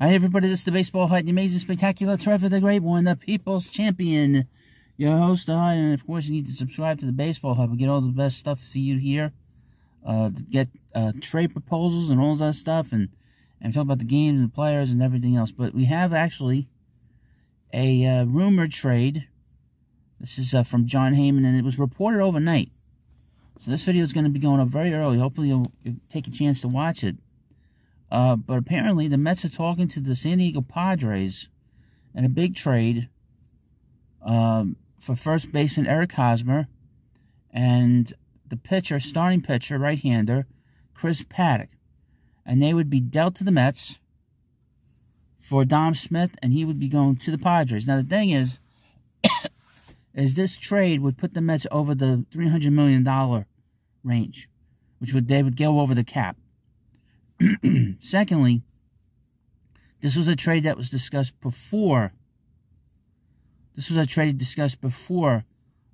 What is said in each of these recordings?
Hi, everybody. This is the Baseball Hut, the amazing, spectacular, Trevor the Great One, the People's Champion, your host. Uh, and of course, you need to subscribe to the Baseball Hut. We get all the best stuff for you here. Uh, get uh, trade proposals and all that stuff, and and talk about the games and players and everything else. But we have actually a uh, rumored trade. This is uh, from Jon Heyman, and it was reported overnight. So this video is going to be going up very early. Hopefully, you'll, you'll take a chance to watch it. Uh, but apparently, the Mets are talking to the San Diego Padres in a big trade um, for first baseman Eric Hosmer and the pitcher, starting pitcher, right hander, Chris Paddack. And they would be dealt to the Mets for Dom Smith, and he would be going to the Padres. Now, the thing is, is this trade would put the Mets over the $300 million range, which would they would go over the cap. Secondly, this was a trade that was discussed before. This was a trade discussed before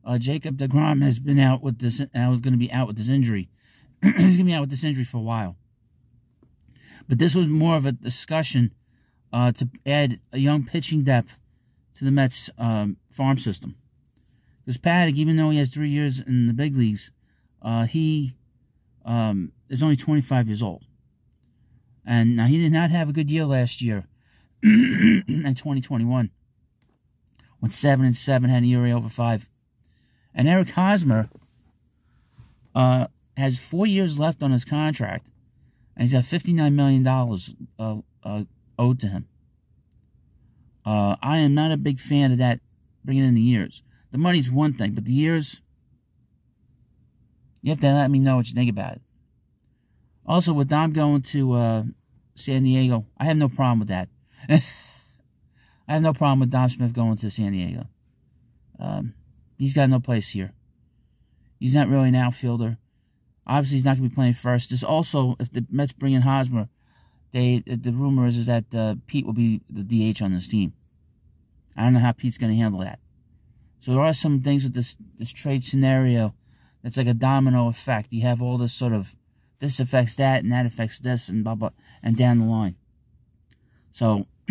uh, Jacob DeGrom has been out with this. Uh, was going to be out with this injury. He's going to be out with this injury for a while. But this was more of a discussion uh, to add a young pitching depth to the Mets um, farm system. Because Paddack, even though he has three years in the big leagues, uh, he um, is only 25 years old. And now he did not have a good year last year in 2021. Went 7 and 7, had an ERA over 5. And Eric Hosmer uh, has four years left on his contract, and he's got $59 million uh, uh, owed to him. Uh, I am not a big fan of that, bringing in the years. The money's one thing, but the years, you have to let me know what you think about it. Also, with Dom going to uh, San Diego, I have no problem with that. I have no problem with Dom Smith going to San Diego. Um, he's got no place here. He's not really an outfielder. Obviously, he's not going to be playing first. There's also, if the Mets bring in Hosmer, they the rumor is, is that uh, Pete will be the DH on this team. I don't know how Pete's going to handle that. So there are some things with this this trade scenario that's like a domino effect. You have all this sort of this affects that and that affects this and blah blah and down the line. So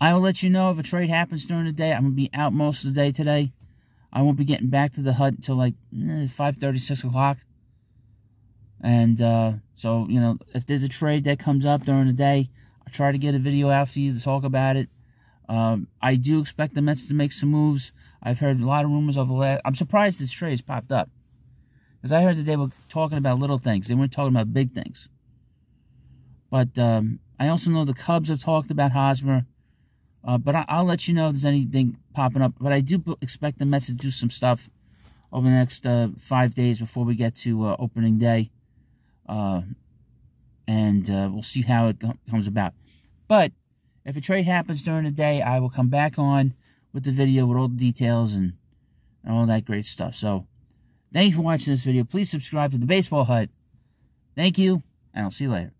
I will let you know if a trade happens during the day. I'm gonna be out most of the day today. I won't be getting back to the hut until like eh, 5 6 o'clock. And uh, so, you know, if there's a trade that comes up during the day, I'll try to get a video out for you to talk about it. Um, I do expect the Mets to make some moves. I've heard a lot of rumors of the last. I'm surprised this trade has popped up. Because I heard that they were talking about little things. They weren't talking about big things. But um, I also know the Cubs have talked about Hosmer. Uh, but I, will let you know if there's anything popping up. But I do expect the Mets to do some stuff over the next uh, five days before we get to uh, opening day. Uh, and uh, we'll see how it comes about. But if a trade happens during the day, I will come back on with the video with all the details and, and all that great stuff. So, thank you for watching this video. Please subscribe to the Baseball Hut. Thank you, and I'll see you later.